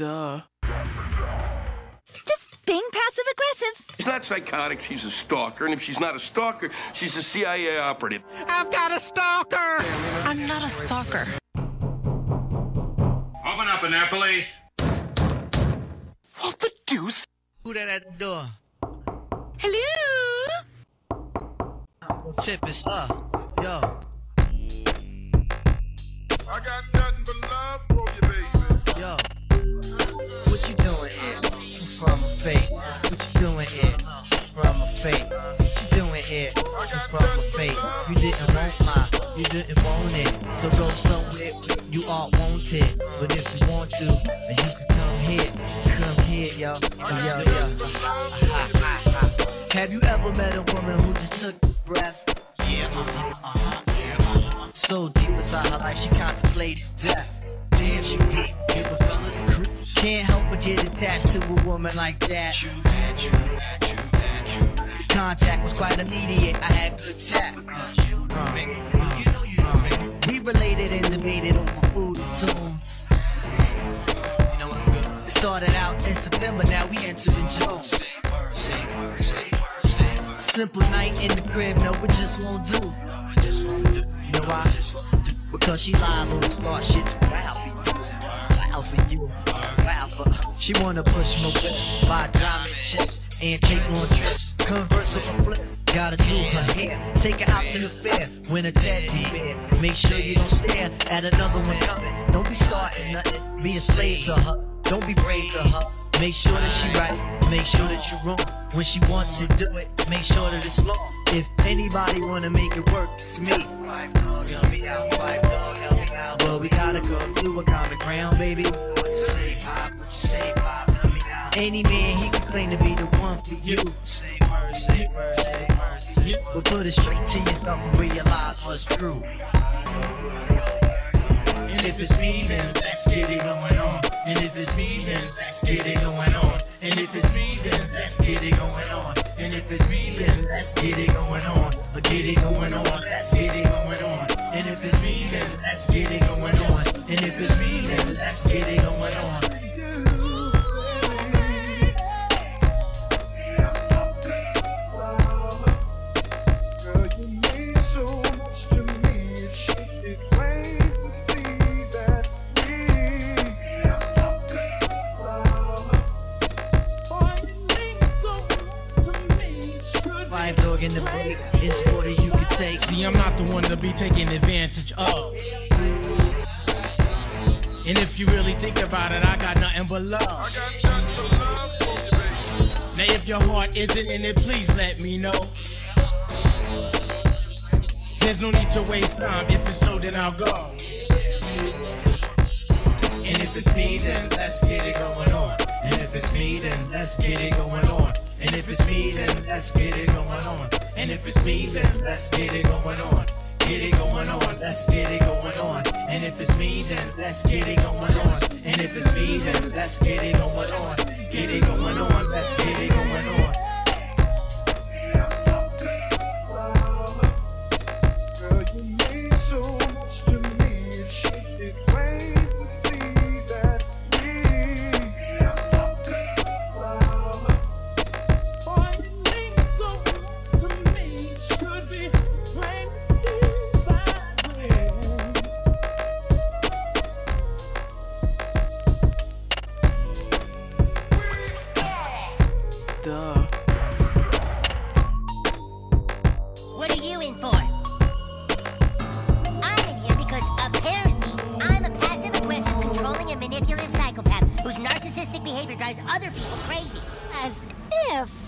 Duh. Just being passive aggressive. She's not psychotic, she's a stalker. And if she's not a stalker, she's a CIA operative. I've got a stalker! I'm not a stalker. Open up, Annapolis. What the deuce? Who that at the door? Hello? Tip is up. Yo. I got nothing but love for you, baby. Yo. What you doing here? From a fake. What you doing here? From a fake. What you doing here? From a fake. You didn't want my, you didn't want it. So go somewhere where you are wanted. But if you want to, and you can come here. Come here, yo. Yo, yo. Have you ever met a woman who just took a breath? Yeah, uh-huh, uh-huh, yeah, uh-huh. So deep inside her life, she contemplated death. Can't help but get attached to a woman like that. Contact was quite immediate, I had good tap. We related and debated over food and tunes. It started out in September, now we entered in June. Simple night in the crib, no, it just won't do. You know why? Because she liable to start shit wild She wanna push my whip, buy diamond chips, and take on trips. Converse or flip. Gotta do her hair, take her out to the fair, win a teddy bear. Make sure you don't stare at another one coming. Don't be starting nothing, be a slave to her. Don't be brave to her. Make sure that she right, make sure that you're wrong. When she wants to do it, make sure that it's long. If anybody wanna make it work, it's me. Dog, help me out. Dog, help me out. Well, we gotta go to a common ground, baby. Say, pop? Say, Any man, he can claim to be the one for you. Say mercy, mercy, mercy. But put it straight to yourself and realize what's true. And if it's me, then let's get it going on. And if it's me, then let's get it going on. And if it's me, then let's get it going on. And if it's me, then let's get it going on. Or get it going on, let's get it going on. And if it's me, then let's get it going on. And if it's me, then let's get it going on. It's you can take. See, I'm not the one to be taking advantage of. And if you really think about it, I got nothing but love. Now, if your heart isn't in it, please let me know. There's no need to waste time. If it's no, then I'll go. And if it's me, then let's get it going on. And if it's me, then let's get it going on. And if it's me, then let's get it going on. And if it's me, then let's get it going on. Get it going on, let's get it going on. And if it's me, then let's get it going on. And if it's me, then let's get it going on. Get it going on, let's get it For? I'm in here because apparently I'm a passive aggressive, controlling, and manipulative psychopath whose narcissistic behavior drives other people crazy. As if.